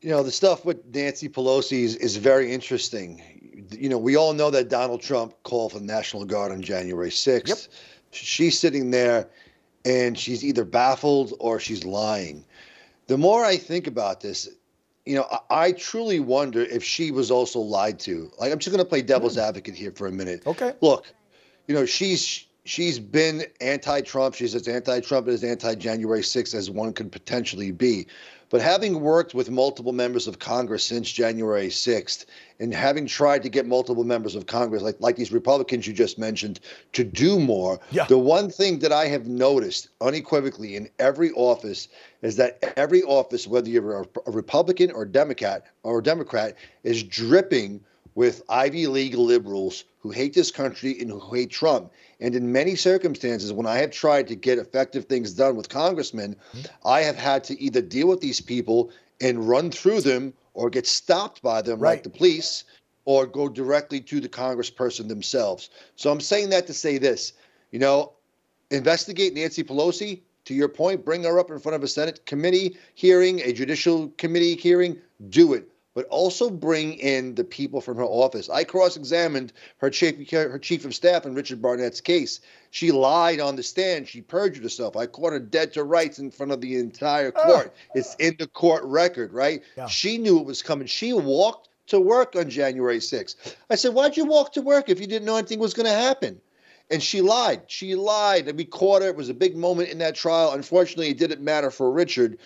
You know, the stuff with Nancy Pelosi is, is very interesting. You know, we all know that Donald Trump called for the National Guard on January 6th. Yep. She's sitting there and she's either baffled or she's lying. The more I think about this, you know, I, I truly wonder if she was also lied to. Like, I'm just going to play devil's mm. advocate here for a minute. Okay. Look, you know, she's she's been anti-Trump. She's as anti-Trump as anti-January 6th as one could potentially be. But having worked with multiple members of Congress since January 6th, and having tried to get multiple members of Congress, like, like these Republicans you just mentioned, to do more, yeah. the one thing that I have noticed unequivocally in every office is that every office, whether you're a, a Republican or Democrat or a Democrat, is dripping with Ivy League liberals who hate this country and who hate Trump. And in many circumstances, when I have tried to get effective things done with congressmen, mm-hmm. I have had to either deal with these people and run through them or get stopped by them, right. like the police, or go directly to the congressperson themselves. So I'm saying that to say this you know, investigate Nancy Pelosi. To your point, bring her up in front of a Senate committee hearing, a judicial committee hearing, do it but also bring in the people from her office. I cross-examined her chief, her chief of staff in Richard Barnett's case. She lied on the stand. She perjured herself. I caught her dead to rights in front of the entire court. Oh. It's in the court record, right? Yeah. She knew it was coming. She walked to work on January 6th. I said, why'd you walk to work if you didn't know anything was going to happen? And she lied. She lied. And we caught her. It was a big moment in that trial. Unfortunately, it didn't matter for Richard.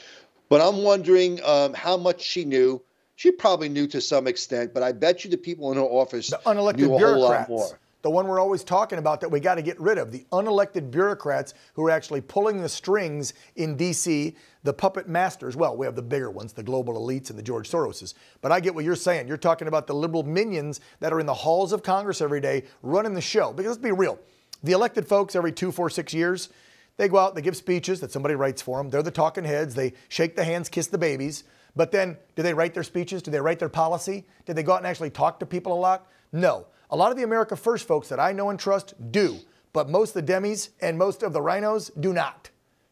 But I'm wondering um, how much she knew she probably knew to some extent, but I bet you the people in her office the unelected knew a bureaucrats. whole lot more. The one we're always talking about that we got to get rid of, the unelected bureaucrats who are actually pulling the strings in D.C., the puppet masters. Well, we have the bigger ones, the global elites and the George Soroses. But I get what you're saying. You're talking about the liberal minions that are in the halls of Congress every day running the show. Because let's be real, the elected folks every two, four, six years, they go out, they give speeches that somebody writes for them. They're the talking heads. They shake the hands, kiss the babies. But then, do they write their speeches? Do they write their policy? Did they go out and actually talk to people a lot? No. A lot of the America First folks that I know and trust do, but most of the Demis and most of the RINOs do not.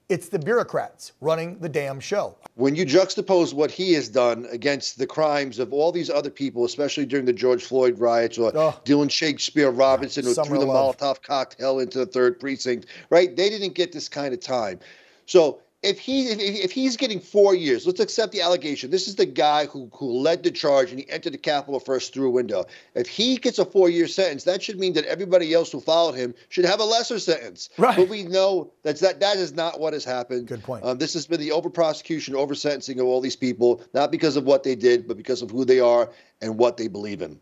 It's the bureaucrats running the damn show. When you juxtapose what he has done against the crimes of all these other people, especially during the George Floyd riots or oh. Dylan Shakespeare Robinson, who threw the love. Molotov cocktail into the third precinct, right? They didn't get this kind of time. So if he if, if he's getting four years, let's accept the allegation. This is the guy who who led the charge and he entered the Capitol first through a window. If he gets a four year sentence, that should mean that everybody else who followed him should have a lesser sentence. Right. But we know that's that that is not what has happened. Good point. Um, this has been the over prosecution, over sentencing of all these people, not because of what they did, but because of who they are and what they believe in.